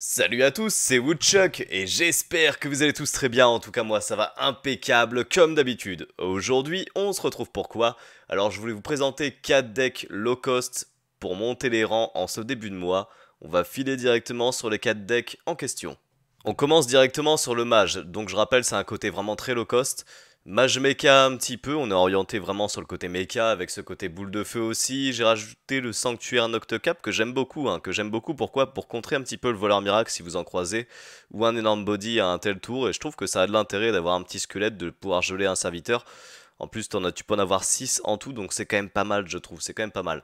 Salut à tous, c'est Woodchuck et j'espère que vous allez tous très bien, en tout cas moi ça va impeccable comme d'habitude. Aujourd'hui on se retrouve pour quoi? Alors je voulais vous présenter 4 decks low cost pour monter les rangs en ce début de mois. On va filer directement sur les 4 decks en question. On commence directement sur le mage, donc je rappelle c'est un côté vraiment très low cost. Mage mecha un petit peu, on est orienté vraiment sur le côté mecha avec ce côté boule de feu aussi. J'ai rajouté le sanctuaire Noctocap que j'aime beaucoup, hein, que j'aime beaucoup pourquoi? Pour contrer un petit peu le voleur miracle si vous en croisez, ou un énorme body à un tel tour, et je trouve que ça a de l'intérêt d'avoir un petit squelette, de pouvoir geler un serviteur. En plus, en as, tu peux en avoir 6 en tout, donc c'est quand même pas mal, je trouve, c'est quand même pas mal.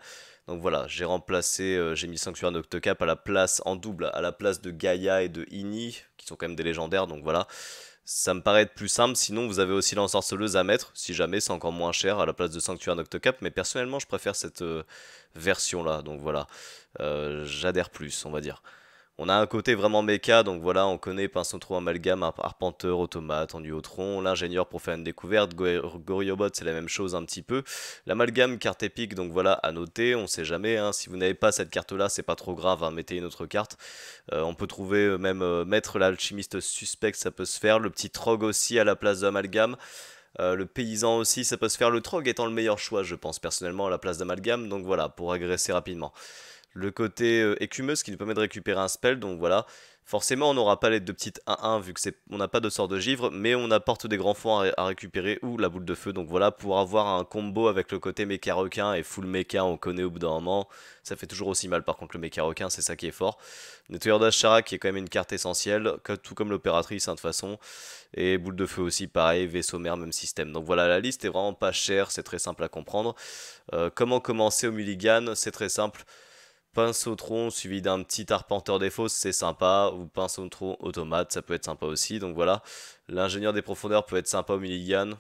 Donc voilà, j'ai remplacé, euh, j'ai mis Sanctuaire Noctocap à la place, en double, à la place de Gaia et de Ini, qui sont quand même des légendaires, donc voilà ça me paraît être plus simple. Sinon, vous avez aussi l'ensorceleuse à mettre, si jamais c'est encore moins cher à la place de Sanctuaire Noctocap. Mais personnellement, je préfère cette euh, version-là. Donc voilà, euh, j'adhère plus, on va dire. On a un côté vraiment méca, donc voilà, on connaît pinceau trop amalgame, arpenteur, automate, tronc, l'ingénieur pour faire une découverte, Gorillobot c'est la même chose un petit peu. L'amalgame, carte épique, donc voilà, à noter, on sait jamais, hein. si vous n'avez pas cette carte là, c'est pas trop grave, hein, mettez une autre carte. Euh, on peut trouver euh, même euh, mettre l'alchimiste suspect, ça peut se faire, le petit trog aussi à la place d'amalgame. le paysan aussi, ça peut se faire. Le trog étant le meilleur choix, je pense, personnellement, à la place d'amalgame. Donc voilà, pour agresser rapidement le côté euh, écumeuse qui nous permet de récupérer un spell, donc voilà. Forcément, on n'aura pas les deux petites 1-1 vu que c'est on n'a pas de sort de givre, mais on apporte des grands fonds à, récupérer ou la boule de feu. Donc voilà, pour avoir un combo avec le côté méca requin et full méca, on connaît au bout d'un moment. Ça fait toujours aussi mal par contre le méca requin, c'est ça qui est fort. Nettoyeur d'Ashara qui est quand même une carte essentielle, tout comme l'opératrice hein, de toute façon. Et boule de feu aussi, pareil, vaisseau mère, même système. Donc voilà, la liste est vraiment pas chère, c'est très simple à comprendre. Euh, comment commencer au mulligan? C'est très simple pince au tronc suivi d'un petit arpenteur des fosses, c'est sympa, ou pince au tronc automate, ça peut être sympa aussi, donc voilà. L'ingénieur des profondeurs peut être sympa au milligan,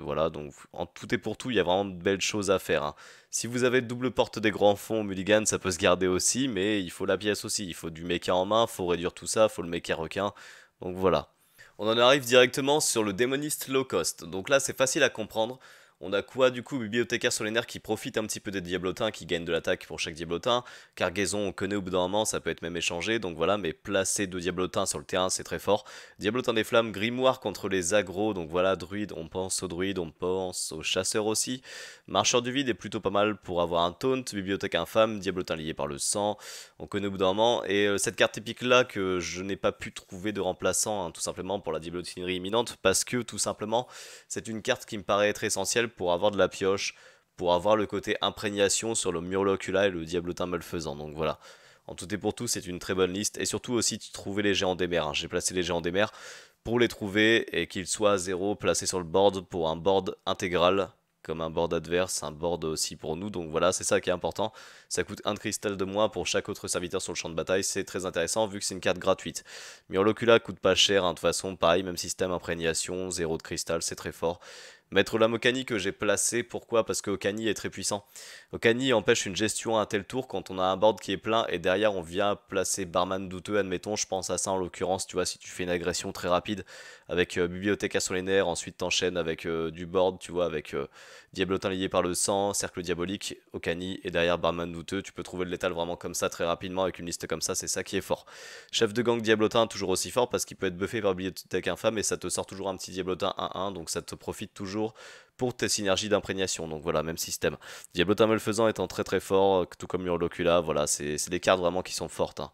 voilà, donc en tout et pour tout, il y a vraiment de belles choses à faire. Hein. Si vous avez double porte des grands fonds mulligan, ça peut se garder aussi, mais il faut la pièce aussi, il faut du mecha en main, faut réduire tout ça, faut le mecha requin, donc voilà. On en arrive directement sur le démoniste low cost, donc là c'est facile à comprendre. On a quoi du coup Bibliothécaire sur qui profite un petit peu des diablotins, qui gagnent de l'attaque pour chaque diablotin. Cargaison, on connaît au bout d'un moment, ça peut être même échangé, donc voilà, mais placer deux diablotins sur le terrain, c'est très fort. Diablotin des flammes, grimoire contre les agros, donc voilà, druide, on pense aux druides, on pense aux chasseurs aussi. Marcheur du vide est plutôt pas mal pour avoir un taunt, bibliothèque infâme, diablotin lié par le sang, on connaît au bout d'un moment. Et euh, cette carte typique là que je n'ai pas pu trouver de remplaçant, hein, tout simplement pour la diablotinerie imminente, parce que tout simplement, c'est une carte qui me paraît être essentielle pour avoir de la pioche, pour avoir le côté imprégnation sur le Murlocula et le Diablotin Malfaisant. Donc voilà. En tout et pour tout, c'est une très bonne liste. Et surtout aussi, trouver les géants des mers. Hein. J'ai placé les géants des mers pour les trouver et qu'ils soient à zéro placés sur le board pour un board intégral comme un board adverse, un board aussi pour nous. Donc voilà, c'est ça qui est important. Ça coûte un cristal de moins pour chaque autre serviteur sur le champ de bataille. C'est très intéressant vu que c'est une carte gratuite. Murlocula coûte pas cher, hein, de toute façon, pareil, même système imprégnation, zéro de cristal, c'est très fort. Maître Lamokani que j'ai placé, pourquoi? Parce que Okani est très puissant. Okani empêche une gestion à un tel tour quand on a un board qui est plein et derrière on vient placer barman douteux, admettons, je pense à ça en l'occurrence, tu vois, si tu fais une agression très rapide avec euh, bibliothèque les nerfs, ensuite t'enchaînes avec euh, du board, tu vois, avec euh, diablotin lié par le sang, cercle diabolique, Okani et derrière barman douteux, tu peux trouver le létal vraiment comme ça très rapidement avec une liste comme ça, c'est ça qui est fort. Chef de gang diablotin toujours aussi fort parce qu'il peut être buffé par bibliothèque infâme et ça te sort toujours un petit diablotin 1-1 donc ça te profite toujours pour tes synergies d'imprégnation. Donc voilà, même système. Diablotin Malfaisant étant très très fort, tout comme Murlocula, voilà, c'est des cartes vraiment qui sont fortes. Hein.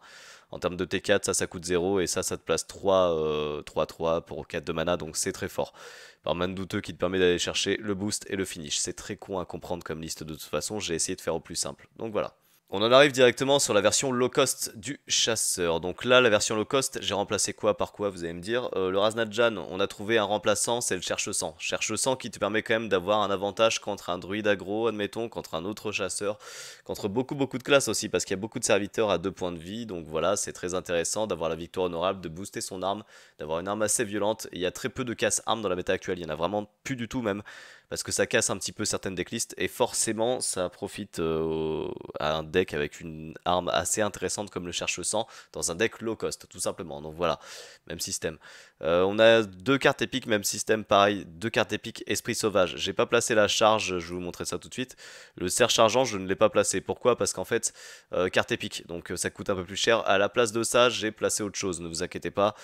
En termes de T4, ça, ça coûte 0 et ça, ça te place 3, 3, 3 pour 4 de mana, donc c'est très fort. Par man douteux qui te permet d'aller chercher le boost et le finish. C'est très con à comprendre comme liste de toute façon, j'ai essayé de faire au plus simple. Donc voilà. On en arrive directement sur la version low cost du chasseur. Donc là, la version low cost, j'ai remplacé quoi par quoi, vous allez me dire. Euh, le Raznadjan, on a trouvé un remplaçant, c'est le cherche-sang. Cherche-sang qui te permet quand même d'avoir un avantage contre un druide aggro, admettons, contre un autre chasseur, contre beaucoup beaucoup de classes aussi, parce qu'il y a beaucoup de serviteurs à deux points de vie. Donc voilà, c'est très intéressant d'avoir la victoire honorable, de booster son arme, d'avoir une arme assez violente. il y a très peu de casse-armes dans la méta actuelle, il y en a vraiment plus du tout même. Parce que ça casse un petit peu certaines decklists et forcément ça profite euh, à un deck avec une arme assez intéressante comme le cherche-sang dans un deck low cost tout simplement. Donc voilà, même système. Euh, on a deux cartes épiques, même système, pareil, deux cartes épiques Esprit Sauvage. J'ai pas placé la charge, je vais vous montrer ça tout de suite. Le cerf chargeant, je ne l'ai pas placé. Pourquoi? Parce qu'en fait, euh, carte épique, donc ça coûte un peu plus cher. À la place de ça, j'ai placé autre chose, ne vous inquiétez pas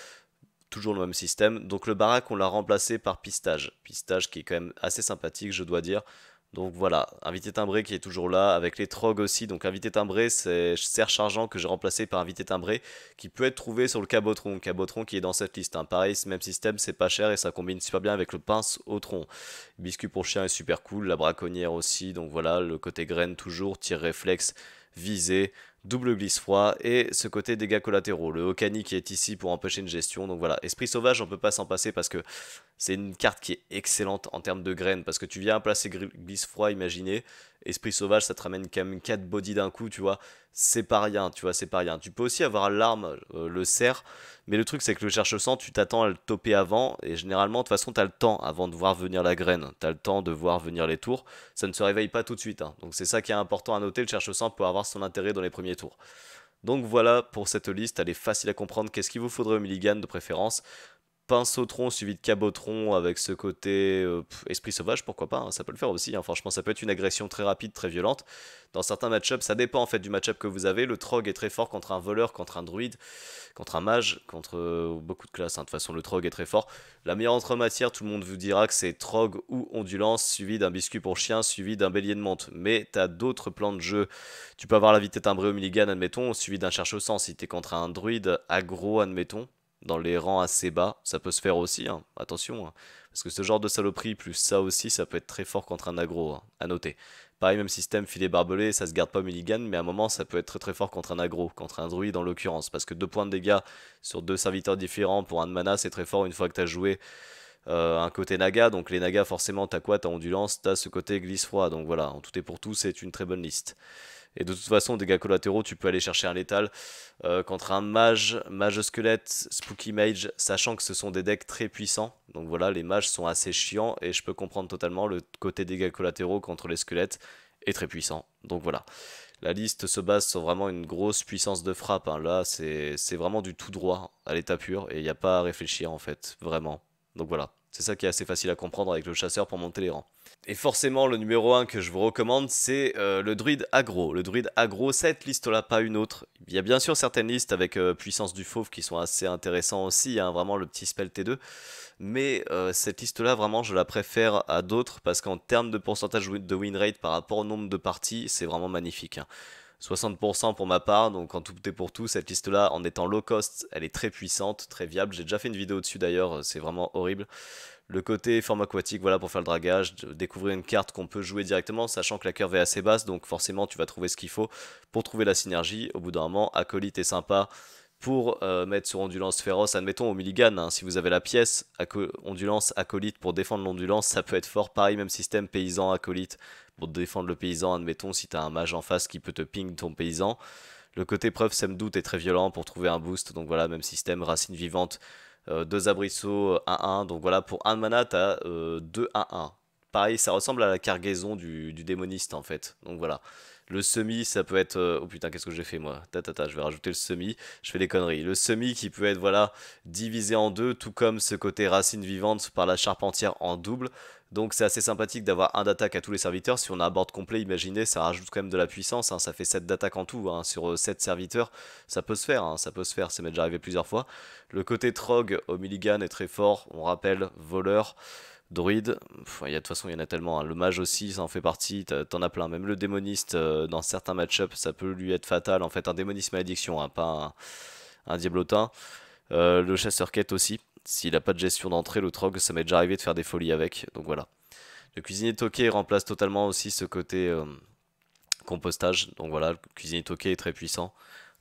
toujours le même système. Donc le baraque, on l'a remplacé par pistage. Pistage qui est quand même assez sympathique, je dois dire. Donc voilà, invité timbré qui est toujours là, avec les trogs aussi. Donc invité timbré, c'est serre chargeant que j'ai remplacé par invité timbré, qui peut être trouvé sur le cabotron. Cabotron qui est dans cette liste. Hein. Pareil, même système, c'est pas cher et ça combine super bien avec le pince au tronc. Biscuit pour chien est super cool, la braconnière aussi. Donc voilà, le côté graine toujours, tir réflexe, visée double glisse froid et ce côté dégâts collatéraux. Le Okani qui est ici pour empêcher une gestion. Donc voilà, Esprit Sauvage, on peut pas s'en passer parce que c'est une carte qui est excellente en termes de graines. Parce que tu viens placer glisse froid, imaginez. Esprit Sauvage, ça te ramène quand même 4 body d'un coup, tu vois c'est pas rien, tu vois, c'est pas rien. Tu peux aussi avoir l'arme, euh, le cerf, mais le truc c'est que le cherche-sang, tu t'attends à le toper avant, et généralement, de toute façon, tu as le temps avant de voir venir la graine, tu as le temps de voir venir les tours, ça ne se réveille pas tout de suite, hein. donc c'est ça qui est important à noter, le cherche-sang peut avoir son intérêt dans les premiers tours. Donc voilà pour cette liste, elle est facile à comprendre, qu'est-ce qu'il vous faudrait au milligan de préférence? Pinceau-tron suivi de Cabotron avec ce côté euh, esprit sauvage, pourquoi pas, hein, ça peut le faire aussi. Hein. franchement, ça peut être une agression très rapide, très violente. Dans certains match-ups, ça dépend en fait du match-up que vous avez. Le Trog est très fort contre un voleur, contre un druide, contre un mage, contre euh, beaucoup de classes. Hein. De toute façon, le Trog est très fort. La meilleure entre matière, tout le monde vous dira que c'est Trog ou Ondulance, suivi d'un biscuit pour chien, suivi d'un bélier de monte. Mais tu as d'autres plans de jeu. Tu peux avoir la vitesse timbrée au milligan, admettons, suivi d'un cherche au sang si tu contre un druide aggro, admettons dans les rangs assez bas. Ça peut se faire aussi, hein. attention. Hein. Parce que ce genre de saloperie, plus ça aussi, ça peut être très fort contre un aggro, hein, à noter. Pareil, même système, filet barbelé, ça se garde pas mulligan, mais à un moment, ça peut être très très fort contre un aggro, contre un druide en l'occurrence. Parce que deux points de dégâts sur deux serviteurs différents pour un de mana, c'est très fort une fois que tu as joué euh, un côté naga. Donc les nagas, forcément, t'as quoi? T'as ondulance, t'as ce côté glisse froid. Donc voilà, en tout et pour tout, c'est une très bonne liste. Et de toute façon, dégâts collatéraux, tu peux aller chercher un létal euh, contre un mage, mage squelette, spooky mage, sachant que ce sont des decks très puissants. Donc voilà, les mages sont assez chiants et je peux comprendre totalement le côté dégâts collatéraux contre les squelettes est très puissant. Donc voilà. La liste se base sur vraiment une grosse puissance de frappe. Hein. Là, c'est vraiment du tout droit à l'état pur et il n'y a pas à réfléchir en fait, vraiment. Donc voilà. C'est ça qui est assez facile à comprendre avec le chasseur pour monter les rangs. Et forcément, le numéro 1 que je vous recommande, c'est euh, le druide agro. Le druide agro, cette liste-là, pas une autre. Il y a bien sûr certaines listes avec euh, puissance du fauve qui sont assez intéressants aussi, hein, vraiment le petit spell T2. Mais euh, cette liste-là, vraiment, je la préfère à d'autres parce qu'en termes de pourcentage de win rate par rapport au nombre de parties, c'est vraiment magnifique. 60% hein. pour ma part, donc en tout et pour tout, cette liste-là, en étant low cost, elle est très puissante, très viable. J'ai déjà fait une vidéo dessus d'ailleurs, c'est vraiment horrible. Le côté forme aquatique, voilà, pour faire le dragage, découvrir une carte qu'on peut jouer directement, sachant que la curve est assez basse, donc forcément tu vas trouver ce qu'il faut pour trouver la synergie. Au bout d'un moment, acolyte est sympa pour euh, mettre sur ondulance féroce, admettons au mulligan, hein, si vous avez la pièce, ondulance, acolyte pour défendre l'ondulance, ça peut être fort. Pareil, même système paysan, acolyte pour défendre le paysan, admettons si tu as un mage en face qui peut te ping ton paysan. Le côté preuve sème doute est très violent pour trouver un boost, donc voilà, même système, racine vivante euh, deux abrisseaux 1-1. Donc voilà, pour un mana, tu as 2 1-1. Pareil, ça ressemble à la cargaison du, démoniste en fait. Donc voilà. Le semi, ça peut être. Euh, oh putain, qu'est-ce que j'ai fait moi? Ta, ta, ta, je vais rajouter le semi. Je fais des conneries. Le semi qui peut être voilà divisé en deux, tout comme ce côté racine vivante par la charpentière en double. Donc c'est assez sympathique d'avoir un d'attaque à tous les serviteurs. Si on a un board complet, imaginez, ça rajoute quand même de la puissance. Hein. Ça fait 7 d'attaque en tout hein. sur 7 euh, serviteurs. Ça peut se faire, hein. ça peut se faire, c'est déjà arrivé plusieurs fois. Le côté Trog au est très fort. On rappelle, voleur. Druide, il y a, de toute façon il y en a tellement, le mage aussi ça en fait partie, t'en as plein, même le démoniste euh, dans certains match-ups ça peut lui être fatal, en fait un démoniste malédiction, pas un, diablotin, euh, le chasseur quête aussi, s'il n'a pas de gestion d'entrée, le trog, ça m'est déjà arrivé de faire des folies avec. Donc voilà. Le cuisinier toqué remplace totalement aussi ce côté euh, compostage. Donc voilà, le cuisinier toqué est très puissant.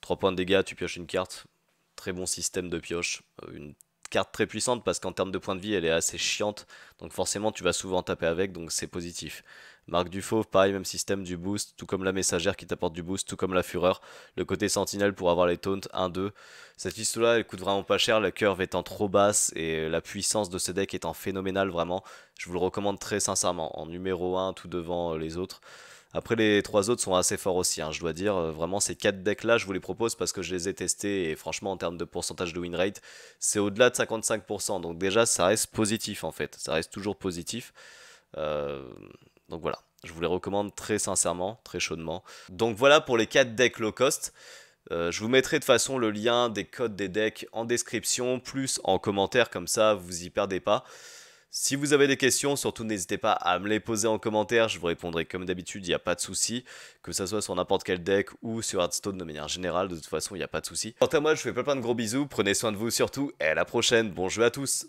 3 points de dégâts, tu pioches une carte. Très bon système de pioche. Une carte très puissante parce qu'en termes de points de vie, elle est assez chiante. Donc forcément, tu vas souvent taper avec, donc c'est positif. Marque du Fauve, pareil, même système du boost, tout comme la Messagère qui t'apporte du boost, tout comme la Fureur. Le côté Sentinelle pour avoir les taunts 1-2. Cette liste-là, elle coûte vraiment pas cher, la curve étant trop basse et la puissance de ce deck étant phénoménale, vraiment. Je vous le recommande très sincèrement, en numéro 1, tout devant les autres. Après, les trois autres sont assez forts aussi, hein, je dois dire. Euh, vraiment, ces quatre decks-là, je vous les propose parce que je les ai testés et franchement, en termes de pourcentage de win rate, c'est au-delà de 55%. Donc, déjà, ça reste positif en fait. Ça reste toujours positif. Euh, donc voilà, je vous les recommande très sincèrement, très chaudement. Donc voilà pour les 4 decks low cost. Euh, je vous mettrai de façon le lien des codes des decks en description, plus en commentaire, comme ça vous y perdez pas. Si vous avez des questions, surtout n'hésitez pas à me les poser en commentaire, je vous répondrai comme d'habitude, il n'y a pas de souci, que ce soit sur n'importe quel deck ou sur Hearthstone de manière générale, de toute façon il n'y a pas de souci. Quant à moi, je vous fais plein, plein de gros bisous, prenez soin de vous surtout, et à la prochaine, bon jeu à tous